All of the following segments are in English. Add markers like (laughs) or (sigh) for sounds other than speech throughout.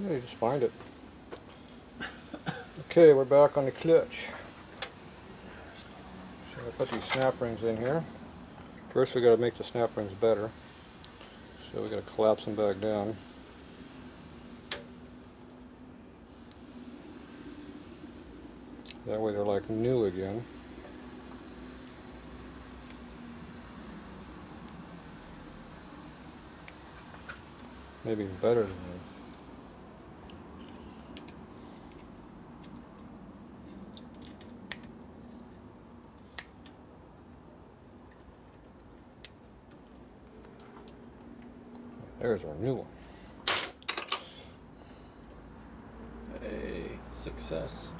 Yeah, you just find it. Okay, we're back on the clutch. So I put these snap rings in here. First we got to make the snap rings better. So we got to collapse them back down. That way they're like new again. Maybe better than new. There's our new one. Hey, success.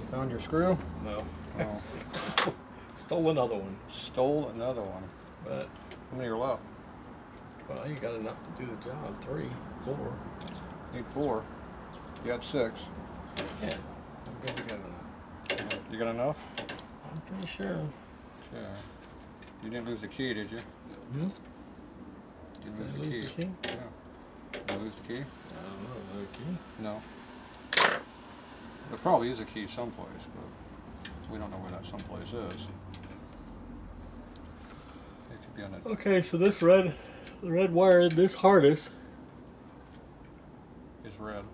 You found your screw? No. Oh. (laughs) Stole another one. Stole another one. But, How many are left? well, you got enough to do the job. Three, four. Need four. You got six. Yeah. I'm good to go now. You got enough? I'm pretty sure. Yeah. You didn't lose the key, did you? Hmm? Didn't Did I lose lose the key? Yeah. Did you lose the key? I don't know. Is a key? No. There probably is a key someplace, but we don't know where that someplace is. It could be on the. Okay, so this red, the red wire in this harness Is red.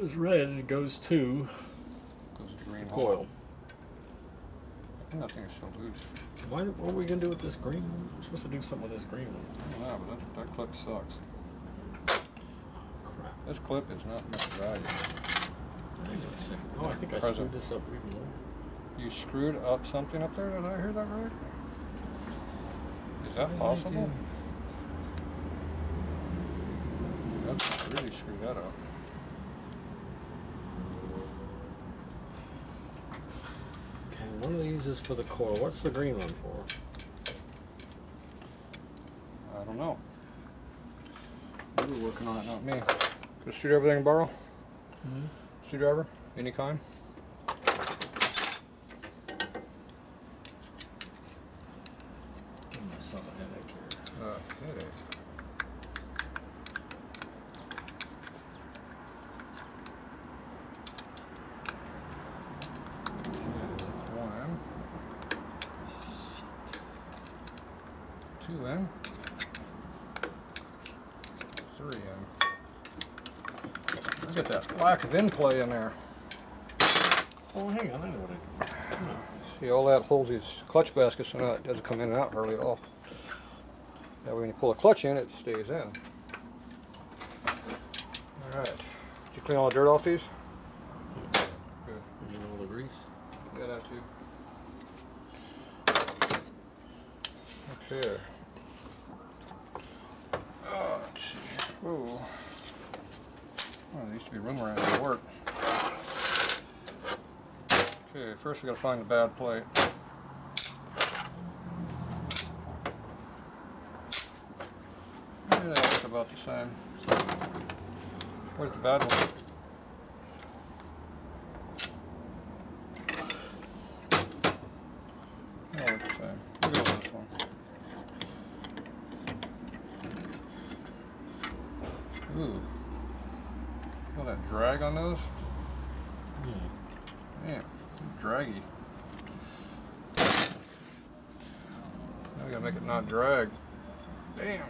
is red and it goes to Goes to the green the coil. I think that thing is still loose. Why, what are we going to do with this green one? We're supposed to do something with this green one. I don't know, but that, that clip sucks. Crap. This clip is not much value. Hang a second. Oh, I think I Present. screwed this up even more. You screwed up something up there? Did I hear that right? Is that What did I possible? do? That's really screwed that up. Okay, one of these is for the coil. What's the green one for? I don't know. You were working on it, not me. A screwdriver they can borrow? Mm-hmm. Screwdriver? Any kind? Give myself a headache here. Uh, headache. One. Two in. Three in. Look at that lack of in play in there. Oh, hang on. I know what I. See, all that holds these clutch baskets so now it doesn't come in and out hardly at all. That way when you pull the clutch in, it stays in. Alright. Did you clean all the dirt off these? Good. You know the grease? Yeah, that too. Okay. Oh, let's see. Ooh. Well, there used to be room around here to work. Okay, first we gotta find the bad plate. Yeah, look about the same. Where's the bad one? They all look the same. We'll go with this one. Ooh. Feel that drag on those? Man, draggy. Now we gotta make it not drag. Damn.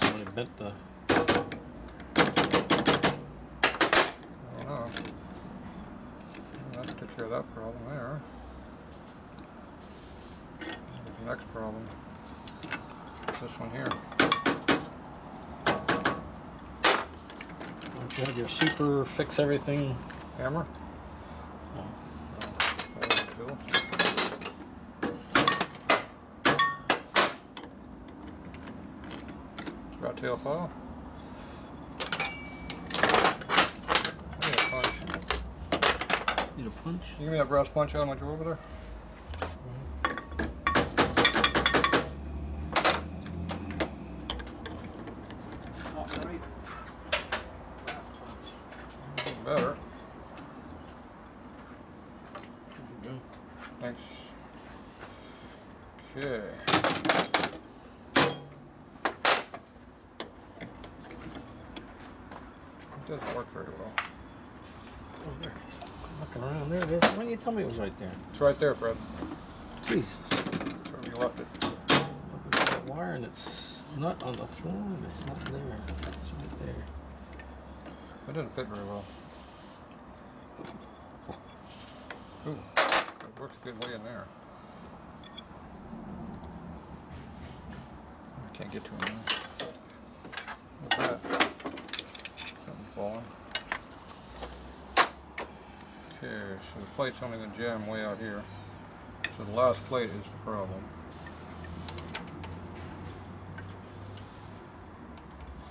Somebody bent the. I don't know. That took care of that problem there. The next problem. This one here. Don't you have your super fix everything? Hammer? No. That was cool. File. I need a punch. Need a punch? You give me that brass punch out on your over there? Better. There you Thanks. Okay. doesn't work very well. Oh, there it is. I'm looking around. There it is. Why didn't you tell me it was right there? It's right there, Fred. Jesus. It's where you left it. Look at that wire and it's not on the floor it's not there. It's right there. It doesn't fit very well. Ooh, it works a good way in there. I can't get to it now. What's that? Something falling. Okay, so the plate's only gonna jam way out here. So the last plate is the problem.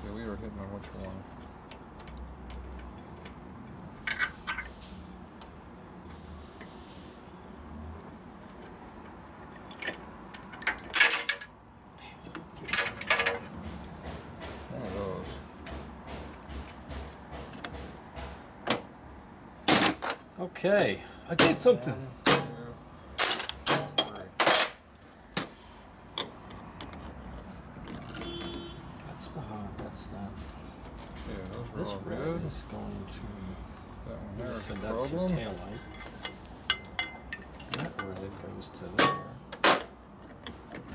Yeah, we were hitting on which. One of those. Okay. I did something. One, two, three. That's the hot. That's that. Yeah, those are This all red good. is going to. That one You there said is that's the the problem. tail light. That red goes to there.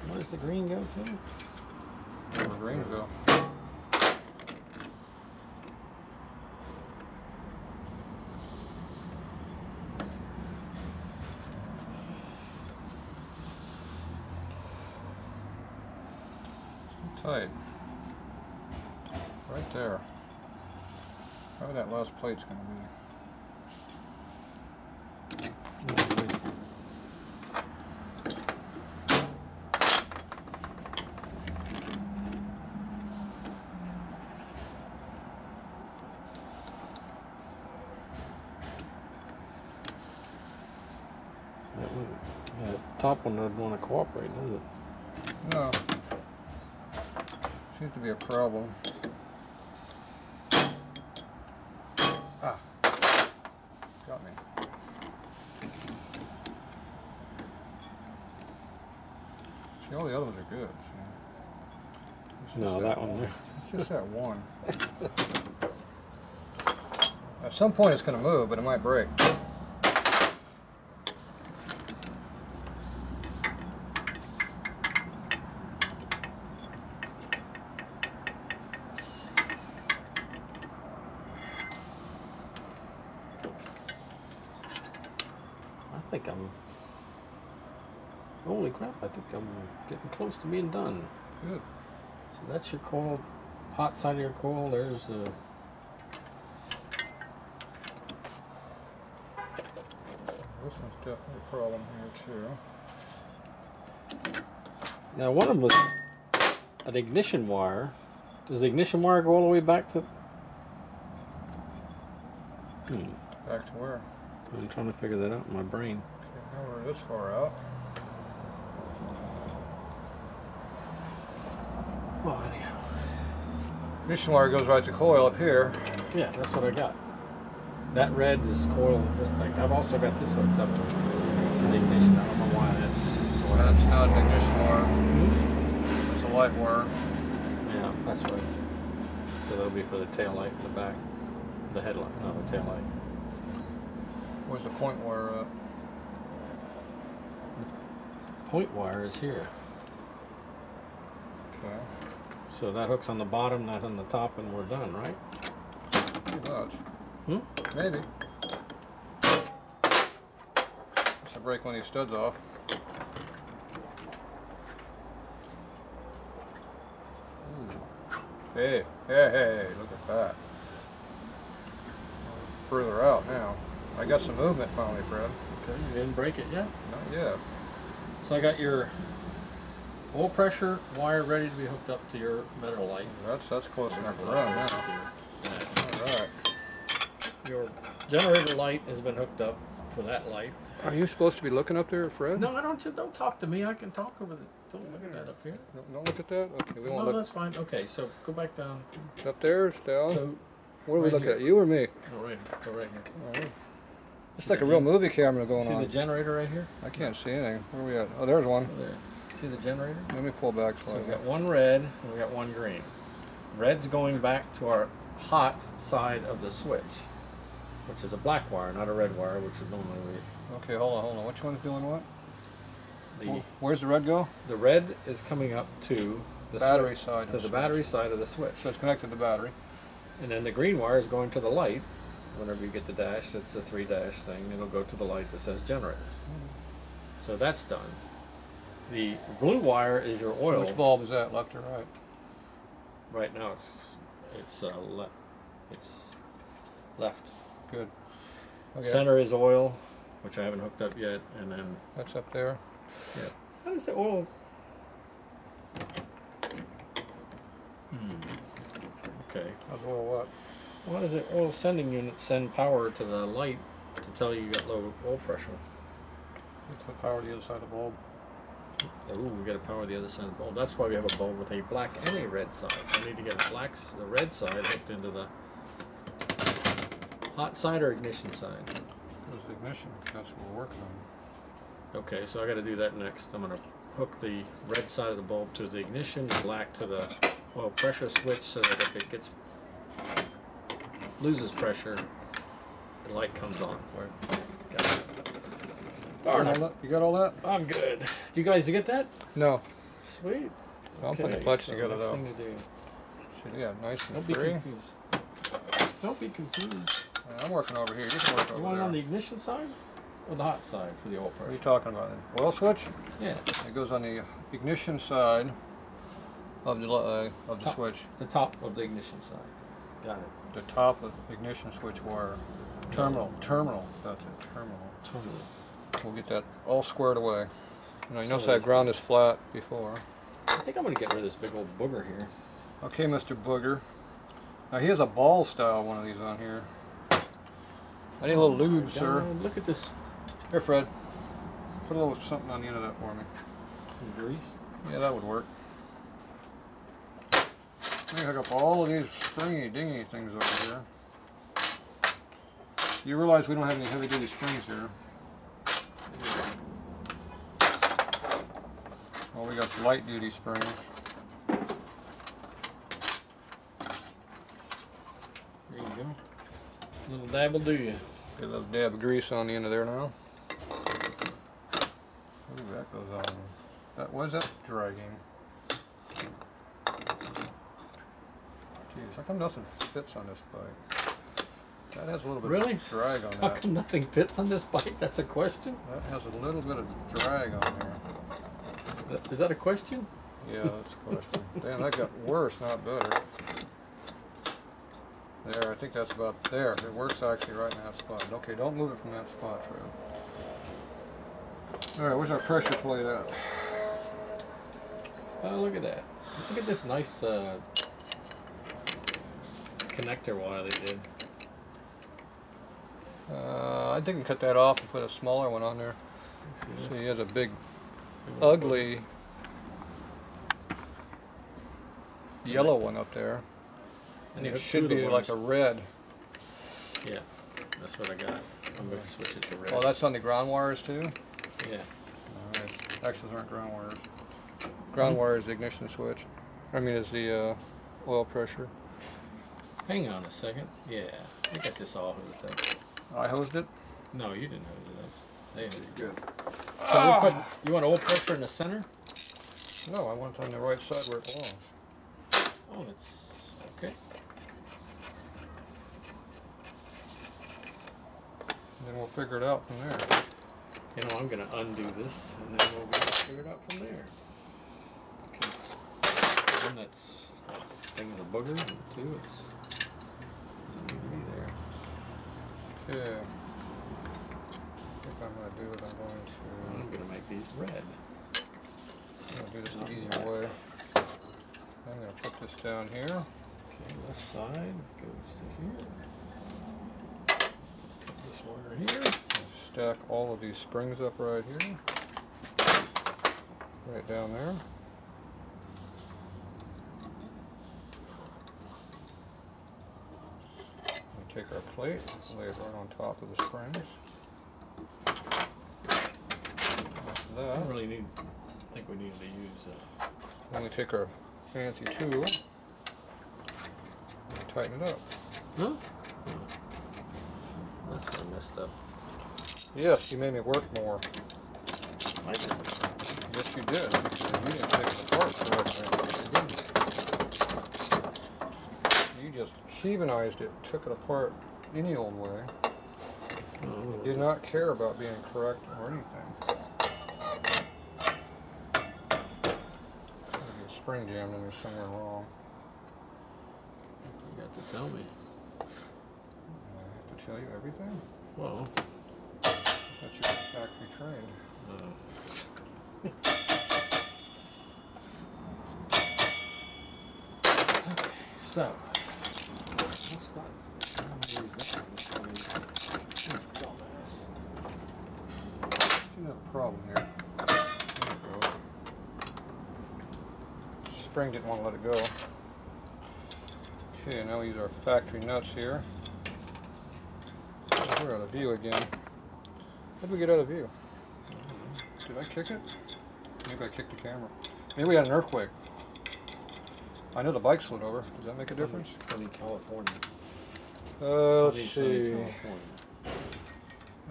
Where does the green go to? Where the Tight. Right there. Probably that last plate's gonna be. That, one, that top one doesn't want to cooperate, does it? No. Seems to be a problem. Ah. Got me. See, all the other ones are good. No, that one there. It's just that one. At some point it's going to move, but it might break. I think I'm. Holy crap! I think I'm getting close to being done. Good. So that's your coil, hot side of your coil. There's the. This one's definitely a problem here too. Now one of them was an ignition wire. Does the ignition wire go all the way back to? Hmm. Back to where? I'm trying to figure that out in my brain. Okay, now we're this far out. Well, anyhow. Ignition wire goes right to coil up here. Yeah, that's what I got. That red is coil. Thing. I've also got this hooked up to the ignition. I don't know why that's. That's not an ignition wire. It's a light wire. Yeah, that's right. So that'll be for the tail light in the back, the headlight, not the tail light. Where's the point wire at? Point wire is here. Okay. So that hooks on the bottom, that on the top, and we're done, right? Pretty much. Hmm? Maybe. Should break one of these studs off. Ooh. Hey, hey, hey, look at that. Further out now. I got some movement finally, Fred. Okay, you didn't break it yet. Not yet. So I got your oil pressure wire ready to be hooked up to your metal light. That's that's close enough to run now. Alright. Your generator light has been hooked up for that light. Are you supposed to be looking up there, Fred? No, I don't. Don't talk to me. I can talk over the. Don't look at that up here. Don't, don't look at that? Okay, we No, won't look. that's fine. Okay, so go back down. It's up there, it's down. So what are we right looking here. at? You or me? go right, go right here. Oh, It's like a real movie camera going on. See the on. generator right here? I can't see anything. Where are we at? Oh, there's one. There. See the generator? Let me pull back So we slightly. got one red and we got one green. Red's going back to our hot side of the switch, which is a black wire, not a red wire, which would normally be Okay, hold on, hold on. Which one's doing what? the Wh- Where's the red go? the red is coming up to the Battery side. to of the switch. battery side of the switch, So it's connected to the battery. and then the green wire is going to the light. Whenever you get the dash, it's a three dash thing. It'll go to the light that says generate. So that's done. The blue wire is your So oil. which bulb is that, left or right? Right now it's it's uh, left. It's left. Good. Okay, Center is oil, which I haven't hooked up yet, and then that's up there. yeah. How does the oil? Hmm. Okay. How's oil what? Why does the oil sending unit send power to the light to tell you you got low oil pressure? Let's put power to the other side of the bulb. Ooh, we got to power the other side of the bulb. That's why we have a bulb with a black and a red side. So I need to get the black, the red side hooked into the hot side or ignition side. There's the ignition. That's what we're working on. Okay, so I got to do that next. I'm gonna hook the red side of the bulb to the ignition, black to the oil pressure switch, so that if it gets loses pressure, the light comes on. Right. Got it. You got all that? You got all that? I'm good. Do you guys get that? No. Sweet. I'm putting the clutch so together next though. thing to do. So, yeah, nice and Don't be free. confused. Don't be confused. Yeah, I'm working over here. You can work You want it there. on the ignition side or the hot side for the oil What are you pressure? talking about? Then? Oil switch? Yeah, It goes on the ignition side of the uh, of the Top. switch. the top of the ignition side. Got it. The top of the ignition switch wire. Terminal. Terminal. That's it. Terminal. Totally. We'll get that all squared away. You know, you notice that ground is flat before. I think I'm gonna get rid of this big old booger here. Okay, Mr. Booger. Now he has a ball style one of these on here. I need a little oh lube, sir. God, Look at this. Here, Fred. Put a little something on the end of that for me. Some grease. Yeah, that would work. Let me hook up all of these springy dingy things over here. You realize we don't have any heavy duty springs here. Well, we got light duty springs. There you go. Little dab will do you. Get a little dab of grease on the end of there now. Ooh, that goes on. That was that dragging. How come nothing fits on this bike? That has a little bit Really? of drag on How that. come nothing fits on this bike? That's a question. That has a little bit of drag on there. Is that a question? Yeah, that's a question. (laughs) Damn, that got worse, not better. There, I think that's about there. It works actually right in that spot. Okay, don't move it from that spot, Trev. All right, where's our pressure plate at? Oh, look at that. Look at this nice uh, connector wire they did. Uh, I think we cut that off and put a smaller one on there. See So this? he has a big, Big old ugly yellow one up there. And it should of the be like a red. Yeah, that's what I got. I'm going to switch it to red. Oh, that's on the ground wires too? yeah. Alright, actually, those aren't ground wires. Ground wire is the ignition switch. I mean, is the uh, oil pressure. Hang on a second. Yeah, I got this all hooked up. I hosed it. No, you didn't hose it up. They hosed it. Good. So we ah. put, you want oil pressure in the center? No, I want it on the right side where it belongs. Oh, it's okay. And then we'll figure it out from there. You know, I'm gonna undo this, and then we'll be able to figure it out from there. Because one that's thing's a booger, and two, it's doesn't need to be there. Okay. I think I'm gonna do it. I'm going to. I'm gonna make these red. I'm gonna do this the easier way. I'm gonna put this down here. Okay, left side goes to here. Put this wire here. and Stack all of these springs up right here. Right down there. And take our plate, lay it right on top of the springs. After I don't really need. I think we need to use. Uh, then we take our fancy tool. and tighten it up. Huh? That's I messed up. Yes, you made me work more. I didn't. Yes, you did. You didn't take it apart correctly. You just Cubanized it, took it apart any old way. Oh, Did not care about being correct or anything. Spring jammed in there somewhere wrong. You got to tell me. I have to tell you everything? Well, I thought you were factory trained. uh, (laughs) so, what's that? I'm gonna use that one. This one is- Dumbass. You have a problem here. There it goes. Spring didn't want to let it go. Okay, now we use our factory nuts here. Oh, we're out of view again. How'd we get out of view? Did I kick it? Maybe I kicked the camera. Maybe we had an earthquake. I know the bike slid over. Does that make a difference? Funny California. Uh, let's sunny see. California.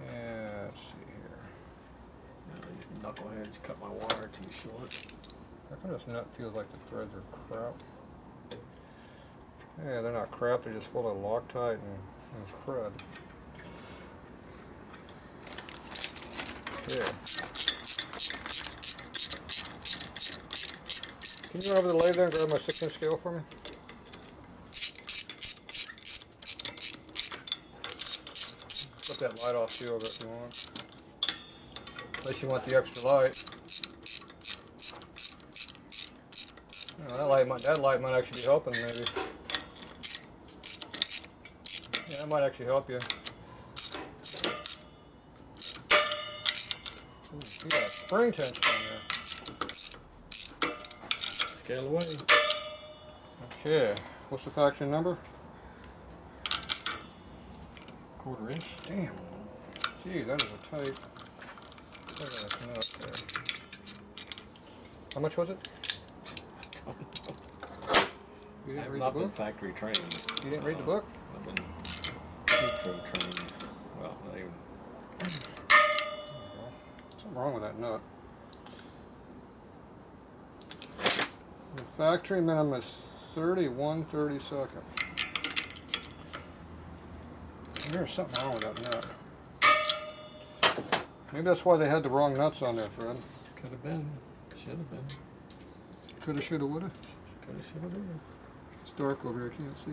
Yeah, let's see here. These knuckleheads cut my wire too short. How come this nut feels like the threads are crap? Yeah, they're not crap, they're just full of Loctite and, and crud. Yeah. Can you run over the lathe there and grab my six inch scale for me? Put that light off too if you want. Unless you want the extra light. That light might that light might actually be helping maybe. Yeah, that might actually help you. Ooh, you got a spring tension on there. Scale away. Okay, what's the factory number? Quarter inch. Damn. Gee, that is a tight. Look at that nut there. How much was it? You didn't have read the not been book? factory trained. You didn't read the book? I've been Tatro trained. Well, not even. Something wrong with that nut. The factory minimum is 31 32nd. There's something wrong with that nut. Maybe that's why they had the wrong nuts on there, Fred. Could have been. Should have been. Coulda, shoulda, woulda. Could have, should have been. It's dark over here, I can't see.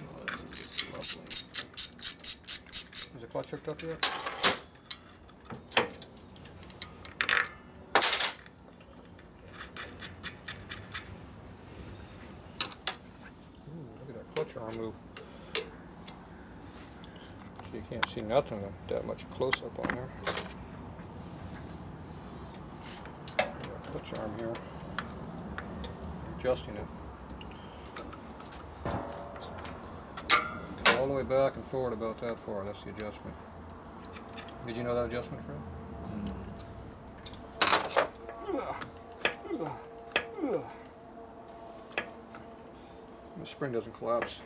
Oh, this is just lovely. Is the clutch hooked up yet? Ooh, look at that clutch arm move. So you can't see nothing that much close up on there. Arm here. Adjusting it. All the way back and forward about that far, that's the adjustment. Did you know that adjustment, Fred? Mm. The spring doesn't collapse.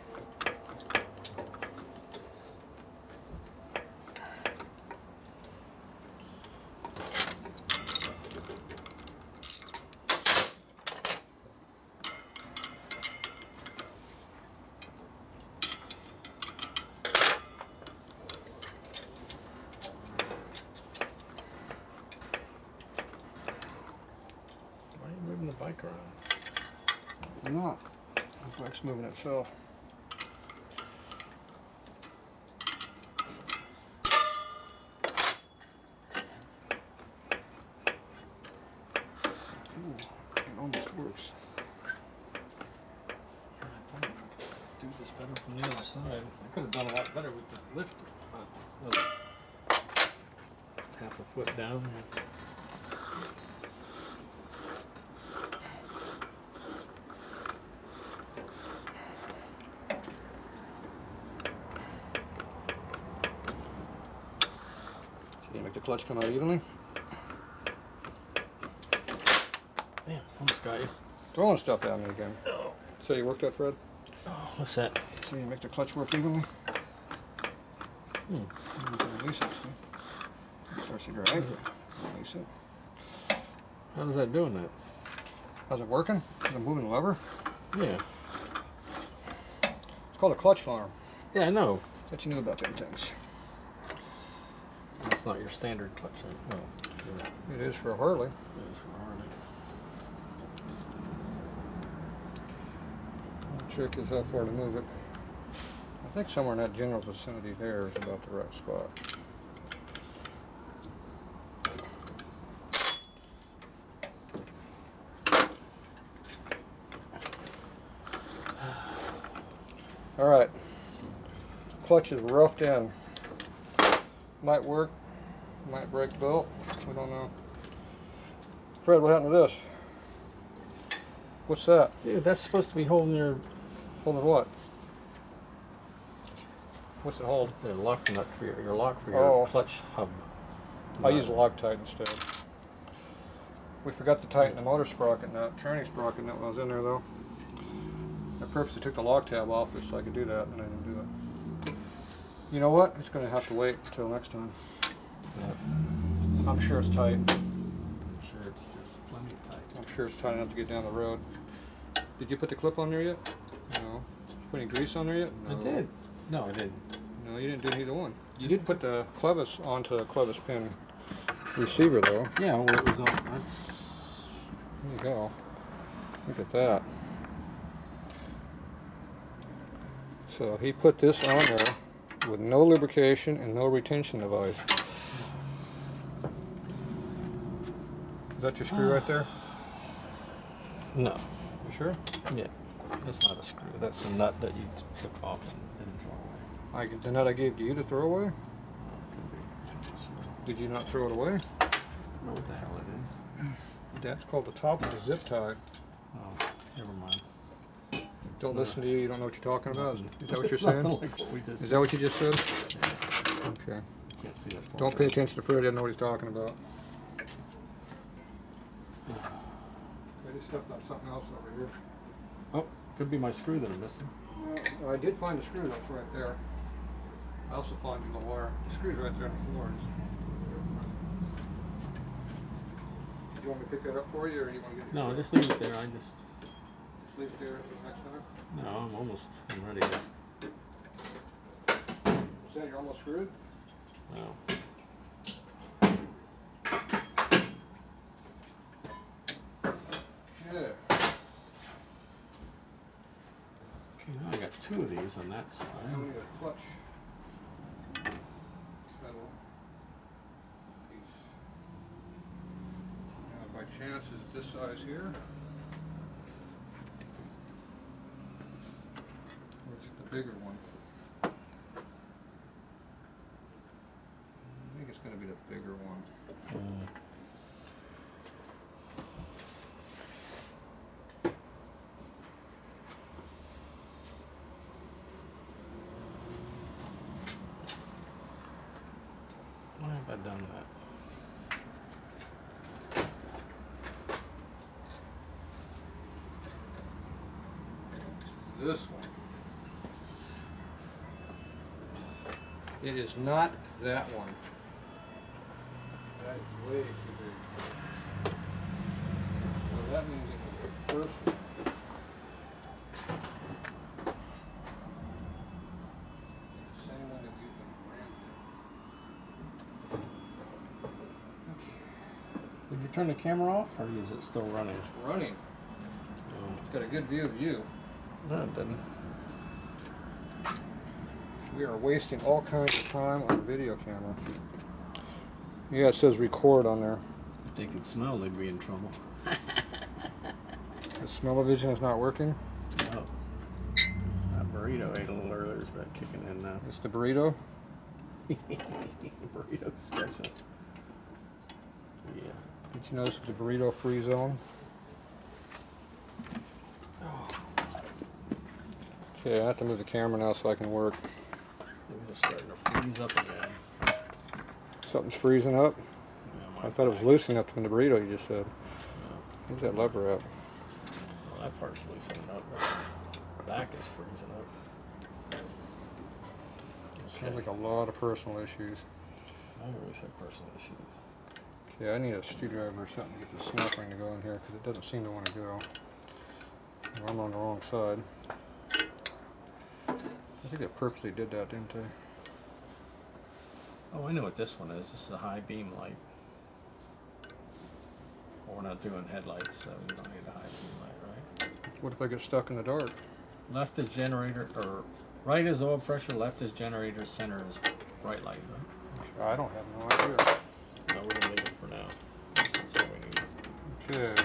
Why are you moving the bike around? I'm not. The bike's moving itself. Ooh, it almost works. I thought I could do this better from the other side. I could have done a lot better with the lift. uh, half a foot down. Can you make the clutch come out evenly? Damn, almost got you. throwing stuff at me again. So you worked that, Fred? What's that? So you make the clutch work evenly? Hmm. You can release it, see? Starts to drag. Release it. How's that doing that? How's it working? Is it moving the lever? Yeah. It's called a clutch farm. Yeah, I know. That you knew about them things. It's not your standard clutch. right? No. yeah, It is for a Harley. it is for Harley. The trick is how far to move it. I think somewhere in that general vicinity there is about the right spot. All right. Clutch is roughed in. Might work, might break the belt. We don't know. Fred, what happened to this? What's that? Dude, that's supposed to be holding your Holding what? What's it hold? the lock nut for your, your lock for your Oh. clutch hub. I nut. use Loctite instead. We forgot to tighten the motor sprocket nut, tranny sprocket nut when I was in there though. I purposely took the lock tab off just so I could do that, and I didn't do it. You know what? It's gonna have to wait until next time. Yeah. I'm sure it's tight. I'm sure it's just plenty tight. I'm sure it's tight enough to get down the road. Did you put the clip on there yet? No. Put any grease on there yet? I did. No, I didn't. No, you didn't do neither one. You did put the clevis onto the clevis pin receiver though. Yeah, well, it was on. That's. There you go. Look at that. So he put this on there with no lubrication and no retention device. That your screw right there? No. You sure? Yeah. That's not a screw. That's the nut that you took off and didn't throw away. I, the nut I gave to you to throw away? Oh, could be. Did you not throw it away? I don't know what the hell it is. That's called the top of the zip tie. Oh, never mind. Don't No. listen to you, you don't know what you're talking about. Nothing- Is that what (laughs) you're it's saying? like what we just Is that what you just said? Yeah, Okay. you can't see that. Don't pay attention to Fred, I didn't know what he's talking about. I just stepped on something else over here. Oh, could be my screw that I'm missing. Well, I did find the screw that's right there. I also found you the wire. The screw's right there on the floor. Do you want me to pick that up for you, or you want to get it? No, just leave it there. I just. Just leave it there until next time. No, I'm almost. I'm ready. To, that you're almost screwed? no. Yeah. Okay, now I got two of these on that side. I need a clutch. pedal piece. Now, by chance, is it this size here? Or is it the bigger one? I think it's gonna be the bigger one. Mm. Why have I done that? This one. It is not that one. That is way too big. So that means it was the first one. Same one that you've been rammed Did you turn the camera off, or is it still running? It's running. Oh, It's got a good view of you. no, it doesn't. We are wasting all kinds of time on the video camera. Yeah, it says record on there. If they could smell, they'd be in trouble. The smell-o-vision is not working. Oh. That burrito ate a little earlier is about kicking in now. It's the burrito. (laughs) burrito special. Yeah. Did you notice the burrito free zone? Okay, I have to move the camera now so I can work. It's starting to freeze up again. Something's freezing up. Yeah, I thought it was loosening up from the burrito you just said. No. Where's that lever at? Well, that part's loosening up. back is freezing up. Sounds like a lot of personal issues. I always have personal issues. Okay, I need a screwdriver or something to get the snap ring to go in here because it doesn't seem to want to go. I'm on the wrong side. I think I purposely did that, didn't I? Oh, I know what this one is. This is a high beam light. Well, we're not doing headlights, so we don't need a high beam light, right? What if I get stuck in the dark? Left is generator, or right is oil pressure, left is generator, center is bright light, right? I don't have no idea. No, we're gonna leave it for now. That's all we need. Okay.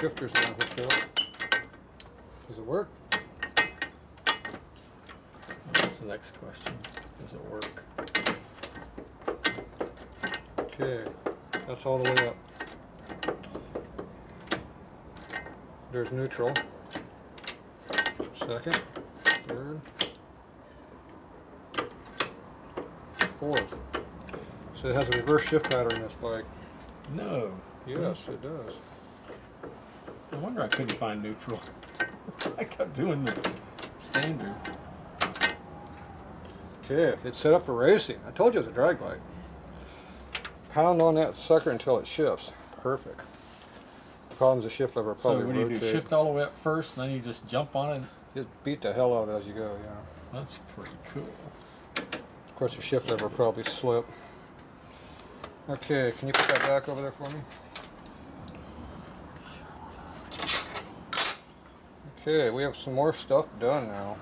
Shifter's not hooked up. Does it work? That's the next question. Does it work? Okay, that's all the way up. There's neutral. Second, third, fourth. So it has a reverse shift pattern, in this bike. No. Yes, it does. No wonder I couldn't find neutral. (laughs) I kept doing the standard. Okay, it's set up for racing. I told you it's a drag bike. Pound on that sucker until it shifts. Perfect. The problem's the shift lever So probably what do you do? Shift all the way up first, and then you just jump on it. Just beat the hell out of it as you go, yeah. That's pretty cool. Of course, the shift lever probably slip. Okay, can you put that back over there for me? Okay, we have some more stuff done now.